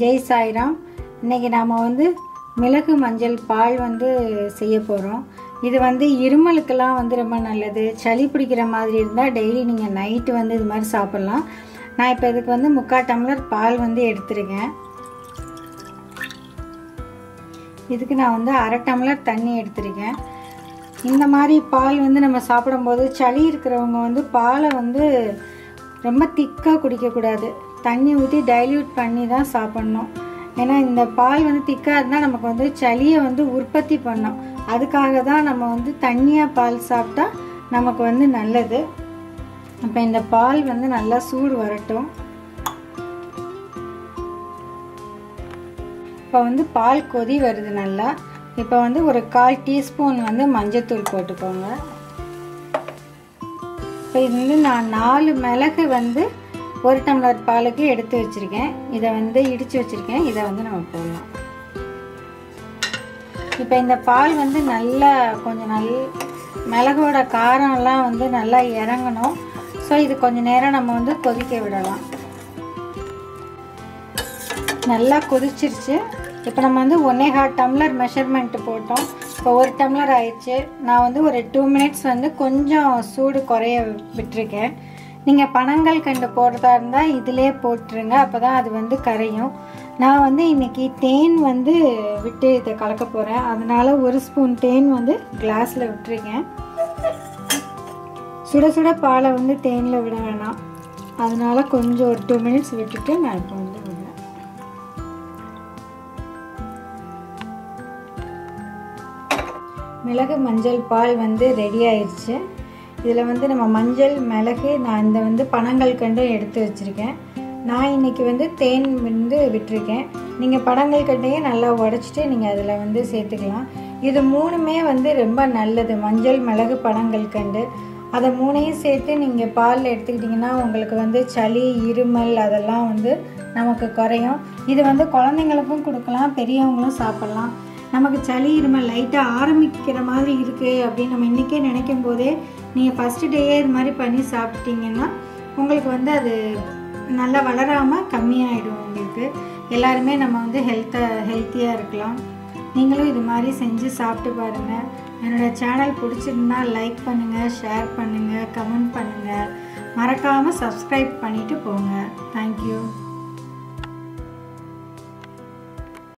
ஜெய் சாய்ராம். இன்றைக்கி நாம் வந்து மிளகு மஞ்சள் பால் வந்து செய்ய போகிறோம் இது வந்து இருமலுக்கெல்லாம் வந்து ரொம்ப நல்லது. சளி பிடிக்கிற மாதிரி இருந்தால் டெய்லி நீங்கள் நைட்டு வந்து இது மாதிரி சாப்பிட்லாம். நான் இப்போ இதுக்கு வந்து முக்கால் டம்ளர் பால் வந்து எடுத்துருக்கேன். இதுக்கு நான் வந்து அரை டம்ளர் தண்ணி எடுத்திருக்கேன். இந்த மாதிரி பால் வந்து நம்ம சாப்பிடும்போது சளி இருக்கிறவங்க வந்து பாலை வந்து ரொம்ப திக்காக குடிக்கக்கூடாது. தண்ணி ஊற்றி டைல்யூட் பண்ணி தான் சாப்பிட்ணும். ஏன்னா இந்த பால் வந்து திக்காக இருந்தால் நமக்கு வந்து சளியை வந்து உற்பத்தி பண்ணும். அதுக்காக தான் நம்ம வந்து தண்ணியாக பால் சாப்பிட்டா நமக்கு வந்து நல்லது. அப்போ இந்த பால் வந்து நல்லா சூடு வரட்டும். இப்போ வந்து பால் கொதி வருது நல்லா. இப்போ வந்து ஒரு கால் டீஸ்பூன் வந்து மஞ்சத்தூள் போட்டுக்கோங்க. இப்போ இது வந்து நான் நாலு மிளகு வந்து ஒரு டம்ளர் பாலுக்கு எடுத்து வச்சுருக்கேன். இதை வந்து இடித்து வச்சுருக்கேன். இதை வந்து நம்ம போடலாம். இப்போ இந்த பால் வந்து நல்லா கொஞ்சம் நல் மிளகோட காரம்லாம் வந்து நல்லா இறங்கணும். ஸோ இது கொஞ்சம் நேரம் நம்ம வந்து கொதிக்க விடலாம். நல்லா கொதிச்சிருச்சு. இப்போ நம்ம வந்து ஒன்னே ஹாட் டம்ளர் மெஷர்மெண்ட்டு போட்டோம். இப்போ ஒரு டம்ளர் ஆயிடுச்சு. நான் வந்து ஒரு டூ மினிட்ஸ் வந்து கொஞ்சம் சூடு குறைய விட்டுருக்கேன். நீங்கள் பனங்கள் கண்டு போடுறதா இருந்தால் இதிலே போட்டுருங்க. அப்போ தான் அது வந்து கரையும். நான் வந்து இன்றைக்கி தேன் வந்து விட்டு இதை கலக்க போகிறேன் அதனால் ஒரு ஸ்பூன் தேன் வந்து கிளாஸில் விட்டுருக்கேன் சுட சுட பாலை வந்து தேனில் விட வேணாம். அதனால் கொஞ்சம் ஒரு டூ மினிட்ஸ் விட்டுட்டு நான் இப்போ வந்து விடுறேன். மிளகு மஞ்சள் பால் வந்து ரெடி ஆயிடுச்சு இதில் வந்து நம்ம மஞ்சள் மிளகு நான் இந்த வந்து பனங்கள் கண்டும் எடுத்து வச்சுருக்கேன். நான் இன்றைக்கி வந்து தேன் வந்து விட்டுருக்கேன். நீங்கள் பனங்கள் கண்டையும் நல்லா உடச்சிட்டு நீங்கள் அதில் வந்து சேர்த்துக்கலாம். இது மூணுமே வந்து ரொம்ப நல்லது. மஞ்சள் மிளகு படங்கள் கண்டு. அதை மூணையும் சேர்த்து நீங்கள் பாலில் எடுத்துக்கிட்டிங்கன்னா உங்களுக்கு வந்து சளி இருமல் அதெல்லாம் வந்து நமக்கு குறையும். இது வந்து குழந்தைங்களுக்கும் கொடுக்கலாம் பெரியவங்களும் சாப்பிட்லாம். நமக்கு சளி இருமல் லைட்டாக ஆரம்பிக்கிற மாதிரி இருக்குது அப்படின்னு நம்ம இன்றைக்கே நினைக்கும் போதே நீங்கள் ஃபஸ்ட்டு டேயே இது மாதிரி பண்ணி சாப்பிட்டீங்கன்னா உங்களுக்கு வந்து அது நல்லா வளராமல் கம்மியாகிடும் உங்களுக்கு. எல்லாருமே நம்ம வந்து ஹெல்த்தாக ஹெல்த்தியாக இருக்கலாம். நீங்களும் இது மாதிரி செஞ்சு சாப்பிட்டு பாருங்கள் என்னோடய சேனல் பிடிச்சிருந்தா லைக் பண்ணுங்கள் ஷேர் பண்ணுங்கள் கமெண்ட் பண்ணுங்கள் மறக்காமல் சப்ஸ்கிரைப் பண்ணிவிட்டு போங்க. தேங்க்யூ